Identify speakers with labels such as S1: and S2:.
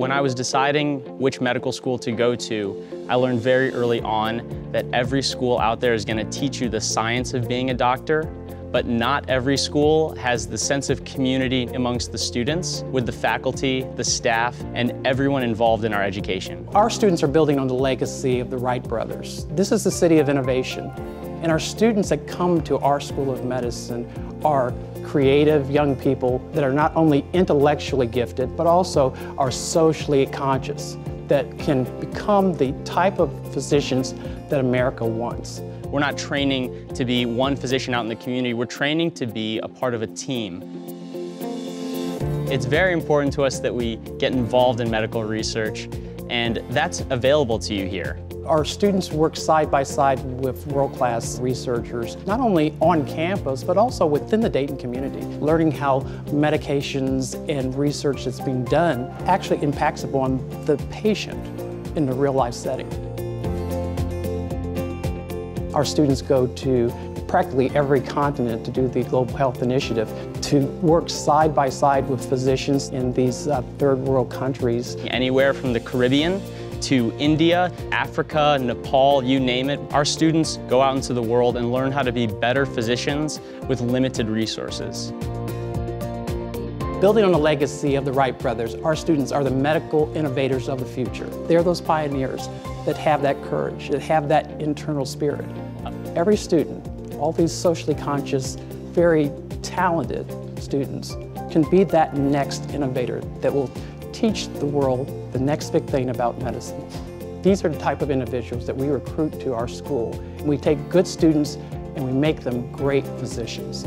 S1: When I was deciding which medical school to go to, I learned very early on that every school out there is going to teach you the science of being a doctor, but not every school has the sense of community amongst the students, with the faculty, the staff, and everyone involved in our education.
S2: Our students are building on the legacy of the Wright brothers. This is the city of innovation, and our students that come to our School of Medicine are creative young people that are not only intellectually gifted, but also are socially conscious, that can become the type of physicians that America wants.
S1: We're not training to be one physician out in the community, we're training to be a part of a team. It's very important to us that we get involved in medical research, and that's available to you here.
S2: Our students work side by side with world-class researchers, not only on campus, but also within the Dayton community, learning how medications and research that's being done actually impacts upon the patient in the real-life setting. Our students go to practically every continent to do the Global Health Initiative, to work side by side with physicians in these uh, third world countries.
S1: Anywhere from the Caribbean to India, Africa, Nepal, you name it. Our students go out into the world and learn how to be better physicians with limited resources.
S2: Building on the legacy of the Wright brothers, our students are the medical innovators of the future. They're those pioneers that have that courage, that have that internal spirit. Every student, all these socially conscious, very talented students, can be that next innovator that will teach the world the next big thing about medicine. These are the type of individuals that we recruit to our school. We take good students and we make them great physicians.